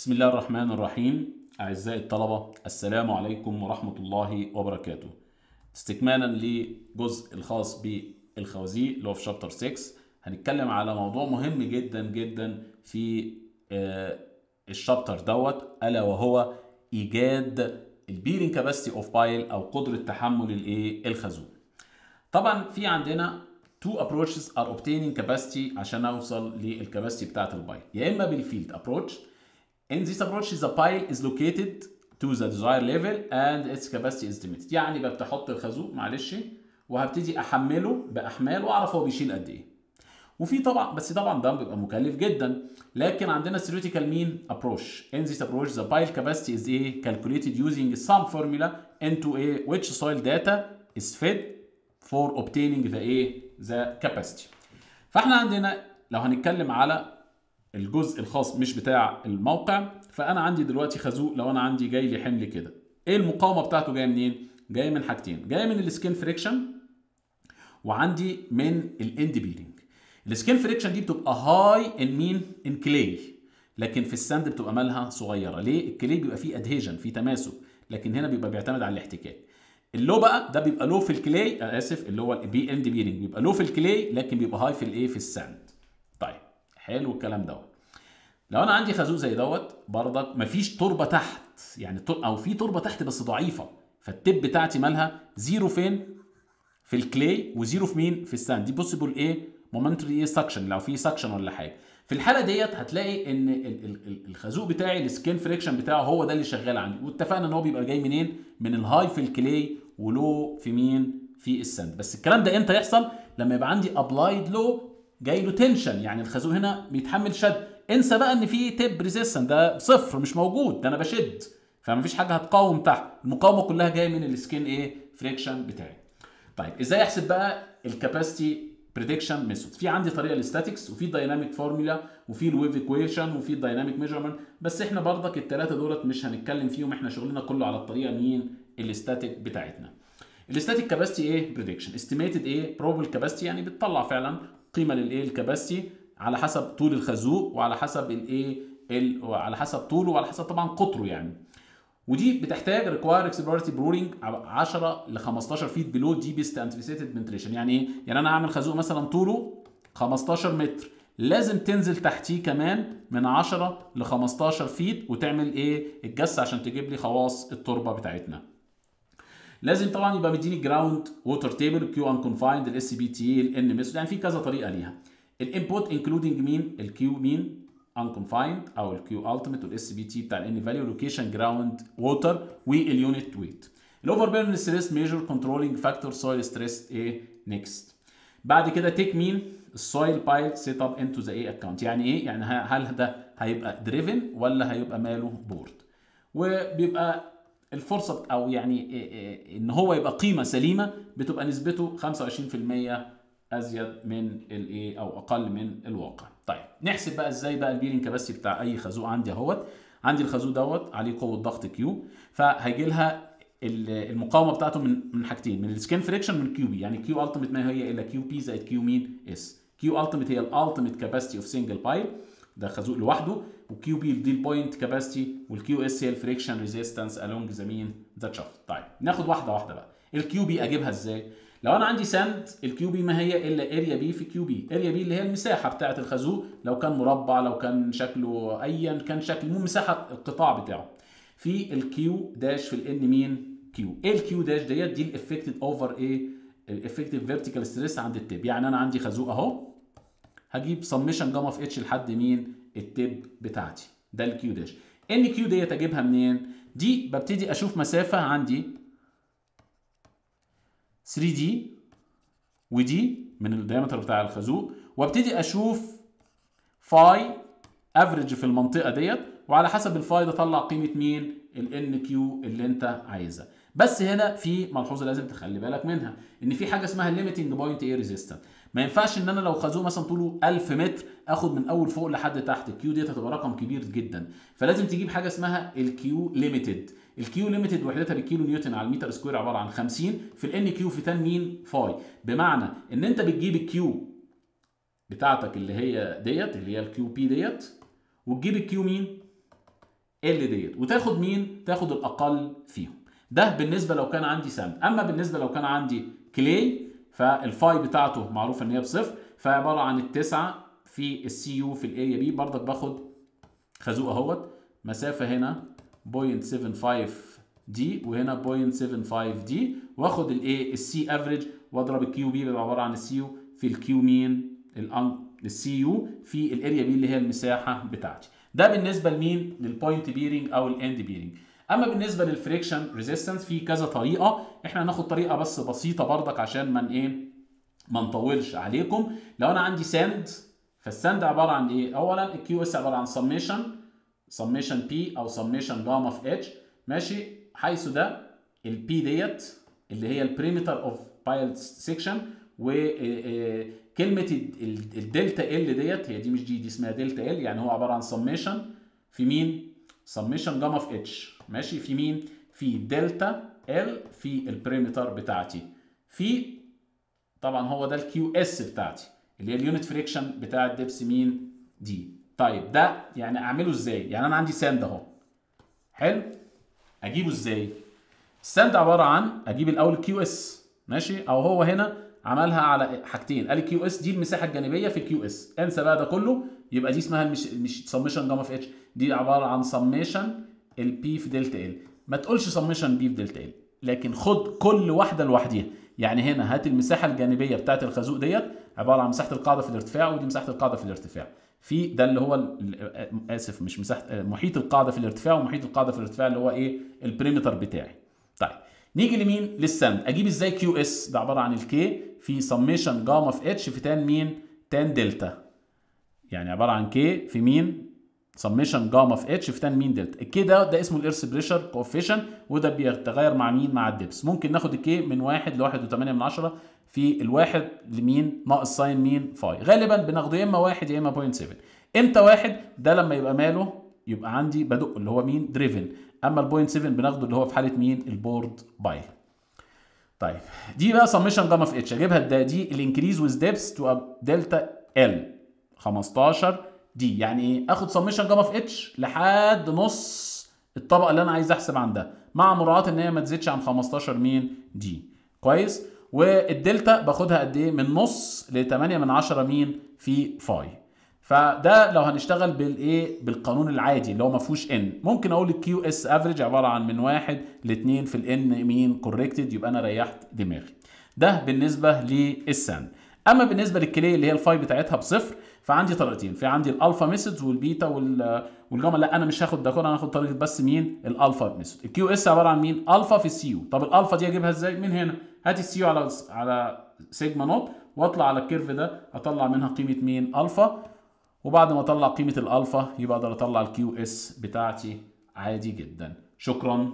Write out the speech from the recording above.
بسم الله الرحمن الرحيم. أعزائي الطلبة السلام عليكم ورحمة الله وبركاته. استكمالا لجزء الخاص بالخوازيق اللي هو في chapter 6 هنتكلم على موضوع مهم جدا جدا في آه، ال chapter دوت ألا وهو إيجاد ال bearing capacity of pile أو قدرة تحمل الإيه؟ الخازوق. طبعا في عندنا two approaches for obtaining capacity عشان أوصل لل capacity بتاعت ال pile يا إما بال field approach in this approach the pile is located to the desired level and its capacity is limited يعني ببتدي أحط الخازوق معلش وهبتدي احمله باحمال واعرف هو بيشيل قد إيه وفي طبعا بس طبعا ده بيبقى مكلف جدا لكن عندنا theoretical مين approach in this approach the pile capacity is a calculated using some formula into a which soil data is fed for obtaining the إيه the capacity فاحنا عندنا لو هنتكلم على الجزء الخاص مش بتاع الموقع فأنا عندي دلوقتي خازوق لو أنا عندي جاي لي حمل كده. إيه المقاومة بتاعته؟ جاية منين؟ جاية من حاجتين. جاية من ال skin friction وعندي من ال end bearing ال skin friction دي بتبقى high in مين in clay لكن في ال sand بتبقى مالها صغيرة. ليه؟ ال clay بيبقى فيه adhesion فيه تماسك لكن هنا بيبقى بيعتمد على الاحتكاك. ال low بقى ده بيبقى low في ال clay آه آسف اللي هو ال P end bearing بيبقى low في ال clay لكن بيبقى high في الايه في ال sand. حلو الكلام دوت. لو أنا عندي خازوق زي دوت برضك مفيش تربة تحت يعني. أو في تربة تحت بس ضعيفة فال tip بتاعتي مالها zero فين؟ في ال clay و zero في مين؟ في ال sand. دي possible إيه؟ momentary إيه؟ suction لو في suction ولا حاجة. في الحالة ديت هتلاقي إن ال- ال- ال- الخازوق بتاعي ال skin friction بتاعه هو ده اللي شغال عندي. واتفقنا إن هو بيبقى جاي منين؟ من ال high في ال clay و low في مين؟ في ال sand. بس الكلام ده إمتى يحصل؟ لما يبقى عندي applied لو جاي له tension يعني الخازوق هنا بيتحمل شد. انسى بقى ان في tip resistance ده صفر مش موجود. ده أنا بشد. فمفيش حاجة هتقاوم تحت. المقاومة كلها جاية من ال skin إيه؟ friction بتاعي. طيب إزاي احسب بقى ال capacity prediction method في عندي طريقة لل statics وفي dynamic formula وفي ال wave equation وفي ال dynamic measurement بس إحنا برضك الثلاثه دولت مش هنتكلم فيهم. إحنا شغلنا كله على الطريقة مين؟ ال static بتاعتنا. ال static capacity إيه؟ prediction estimated إيه؟ probable capacity يعني بتطلع فعلا قيمة للإيه ال capacity على حسب طول الخازوق وعلى حسب الإيه ال- وعلى حسب طوله وعلى حسب طبعا قطره يعني ودي بتحتاج require exploratory boring 10 ل 15 feet below the best anticipated penetration يعني إيه؟ يعني أنا اعمل خازوق مثلا طوله 15 متر لازم تنزل تحتيه كمان من 10 ل 15 feet وتعمل إيه؟ الجس عشان تجيب لي خواص التربة بتاعتنا. لازم طبعا يبقى مديني جراوند ووتر تيبل كيو ان كونفايند الاس بي تي الان ميثود يعني في كذا طريقة ليها. الانبوت انكلودنج مين؟ الكيو مين؟ unconfined أو الكيو التيميت والاس بي تي بتاع الان فاليو لوكيشن جراوند ووتر واليونت ويت الاوفر بيرن ستريس ميجر كنترولينج فاكتور سويل ستريس إيه نيكست بعد كده تيك مين السويل بايل سيت اب انتو ذا إيه اكونت يعني إيه يعني هل ده هيبقى دريفن ولا هيبقى ماله بورد وبيبقى الفرصة أو يعني إيه إيه إن هو يبقى قيمة سليمة بتبقى نسبته 25% أزيد من الايه أو أقل من الواقع. طيب نحسب بقى إزاي بقى ال bearing capacity بتاع أي خازوق عندي أهوت. عندي الخازوق دوت عليه قوة ضغط Q فهيجي لها ال- المقاومة بتاعته من من حاجتين من ال skin friction من Q P يعني Q ultimate ما هي إلا Q P زائد Q مين S Q ultimate هي ال ultimate capacity of single pile ده خازوق لوحده و Q P دي ال point capacity وال Q S هي ال friction resistance along the مين the shaft طيب ناخد واحدة واحدة بقى. ال Q P أجيبها إزاي؟ لو أنا عندي sand ال Q P ما هي إلا area P في Q P area P اللي هي المساحة بتاعة الخازوق. لو كان مربع لو كان شكله ايا كان شكل المهم مساحة القطاع بتاعه. في ال Q dash في ال N مين Q إيه ال Q dash ديت؟ دي ال effective over إيه ال effective vertical stress عند ال tip يعني أنا عندي خازوق أهو. هجيب سميشن جاما في اتش لحد مين؟ ال tip بتاعتي. ده ال Q dash N Q ديت أجيبها منين؟ دي ببتدي أشوف مسافة عندي 3 D ودي من ال diameter بتاع الخازوق وأبتدي أشوف phi average في المنطقة ديت وعلى حسب ال phi ده طلع قيمة مين؟ ال N Q اللي أنت عايزها. بس هنا في ملحوظة لازم تخلي بالك منها إن في حاجة اسمها limiting point إيه resistance ما ينفعش إن أنا لو خازوق مثلا طوله 1000 متر آخد من أول فوق لحد تحت. ال Q ديت هتبقى رقم كبير جدا. فلازم تجيب حاجة اسمها ال Q limited ال Q limited وحدتها بالكيلو نيوتن على المتر square عبارة عن 50 في ال N Q في tan مين؟ phi بمعنى إن أنت بتجيب ال Q بتاعتك اللي هي ديت اللي هي ال Q P ديت وتجيب ال Q مين؟ L ديت. وتاخد مين؟ تاخد الأقل فيهم. ده بالنسبة لو كان عندي sand أما بالنسبة لو كان عندي clay فال phi بتاعته معروف إن هي بصفر فعبارة عن التسعة في ال C U في ال A P برضك باخد خازوق أهوت. مسافة هنا 0.75 D وهنا 0.75 D واخد الايه ال C average واضرب ال Q P بيبقى عبارة عن السي يو في الكيو مين السي يو في الاريا بي اللي هي المساحة بتاعتي. ده بالنسبة لمين؟ لل point bearing أو ال end bearing أما بالنسبة لل friction resistance في كذا طريقة. إحنا هناخد طريقة بس بسيطة بردك عشان من إيه ما نطولش عليكم. لو أنا عندي sand فال sand عبارة عن إيه؟ اولا ال Q S عبارة عن سميشن سميشن بي أو سميشن جاما في اتش ماشي؟ حيث ده ال P ديت اللي هي ال perimeter of pile section وكلمه ال delta L ديت هي دي مش D دي اسمها delta L يعني هو عبارة عن سميشن في مين؟ سميشن جاما في اتش ماشي؟ في مين؟ في delta L في ال perimeter بتاعتي. في طبعا هو ده ال Q S بتاعتي اللي هي ال unit friction بتاع ال depth مين دي طيب ده يعني أعمله إزاي؟ يعني أنا عندي sand أهو. حلو؟ أجيبه إزاي؟ ال sand عبارة عن أجيب الأول ال Q S ماشي؟ أو هو هنا عملها على حاجتين. قال ال Q S دي المساحة الجانبية في ال Q S انسى بقى ده كله يبقى دي اسمها مش مش سميشن جاما في اتش دي عبارة عن summation ال P في delta L ما تقولش summation P في delta L لكن خد كل واحدة لوحديها. يعني هنا هات المساحة الجانبية بتاعت الخازوق ديت عبارة عن مساحة القاعدة في الارتفاع ودي مساحة القاعدة في الارتفاع. في ده اللي هو آسف مش مساحة محيط القاعدة في الارتفاع ومحيط القاعدة في الارتفاع اللي هو إيه؟ ال perimeter بتاعي. طيب نيجي لمين؟ لل sand أجيب إزاي Q S ده عبارة عن الكي في سميشن جاما في اتش في تان مين tan delta يعني عبارة عن K في مين سميشن جاما في اتش في تان مين دلتا الكي ده ده اسمه ال earth pressure coefficient وده بيتغير مع مين مع ال depth ممكن ناخد ال K من 1 ل 1.8 من 10 في الواحد لمين ناقص sin مين phi غالبا بناخده يا إما واحد يا إما 0.7 إمتى واحد؟ ده لما يبقى ماله يبقى عندي بدق اللي هو مين driven أما ال 0.7 بناخده اللي هو في حالة مين ال bored pile طيب. دي بقى سميشن جاما في اتش اجيبها ده دي ال increase with depth to delta L 15 D يعني إيه؟ آخد سميشن جاما في اتش لحد نص الطبقة اللي أنا عايز أحسب عندها. مع مراعاة إن هي ما تزيدش عن 15 مين؟ D كويس؟ والدلتا باخدها قد إيه؟ من نص ل 8 من 10 مين؟ في phi فده لو هنشتغل بالايه بالقانون العادي اللي هو ما فيهوش N ممكن أقول ال Q S average عبارة عن من 1 ل 2 في ال N مين corrected يبقى أنا ريحت دماغي. ده بالنسبة لل sand أما بالنسبة لل clay اللي هي ال phi بتاعتها بصفر فعندي طريقتين في عندي ال alpha method وال beta وال gamma لا أنا مش هاخد ده كله أنا هاخد طريقه بس مين ال alpha method ال Q S عبارة عن مين الفا في السي يو طب الالفا دي أجيبها إزاي؟ من هنا. هات ال C U على على sigma note واطلع على ال curve ده أطلع منها قيمة مين الفا وبعد ما اطلع قيمة الألفا يبقى أقدر أطلع ال Q S بتاعتي عادي جدا. شكرا.